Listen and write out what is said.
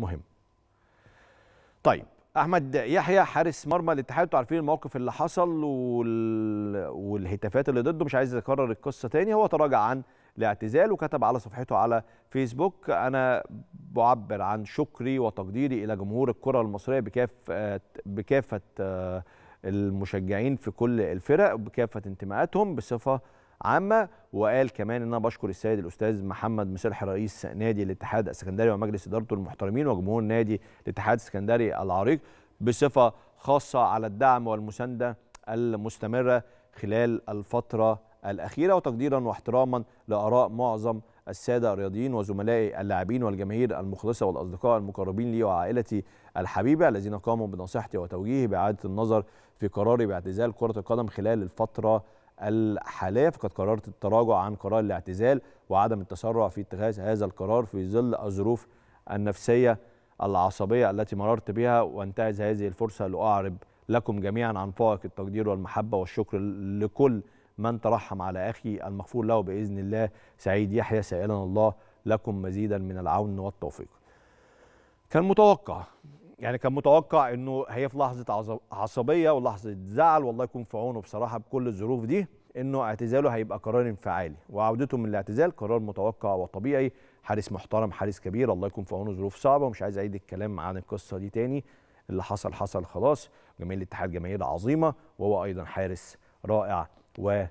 مهم. طيب أحمد يحيى حارس مرمى الاتحاد أنتوا عارفين الموقف اللي حصل وال... والهتافات اللي ضده مش عايز أكرر القصة تاني. هو تراجع عن الاعتزال وكتب على صفحته على فيسبوك. أنا بعبر عن شكري وتقديري إلى جمهور الكرة المصرية بكافه بكافة المشجعين في كل الفرق بكافة انتماءاتهم بصفة عامة وقال كمان إن أنا بشكر السيد الأستاذ محمد مسلح رئيس نادي الاتحاد السكندري ومجلس ادارته المحترمين وجمهور نادي الاتحاد السكندري العريق بصفة خاصة على الدعم والمساندة المستمرة خلال الفترة الأخيرة وتقديرا واحتراما لآراء معظم السادة الرياضيين وزملائي اللاعبين والجماهير المخلصة والأصدقاء المقربين لي وعائلتي الحبيبة الذين قاموا بنصيحتي وتوجيهي بإعادة النظر في قراري باعتزال كرة القدم خلال الفترة الحالية فقد قررت التراجع عن قرار الاعتزال وعدم التسرع في اتخاذ هذا القرار في ظل الظروف النفسية العصبية التي مررت بها. وانتهز هذه الفرصة لأعرب لكم جميعا عن فائق التقدير والمحبة والشكر لكل من ترحم على أخي المغفور له بإذن الله. سعيد يحيى سائلا الله لكم مزيدا من العون والتوفيق. كان متوقع يعني كان متوقع إنه هي في لحظة عصبية ولحظة زعل والله يكون في عونه بصراحة بكل الظروف دي. إنه اعتزاله هيبقى قرار انفعالي. وعودته من الاعتزال قرار متوقع وطبيعي. حارس محترم حارس كبير الله يكون في عونه ظروف صعبة. ومش عايز أعيد الكلام عن القصة دي تاني. اللي حصل حصل خلاص. جماهير الاتحاد جماهير عظيمة. وهو أيضا حارس رائع و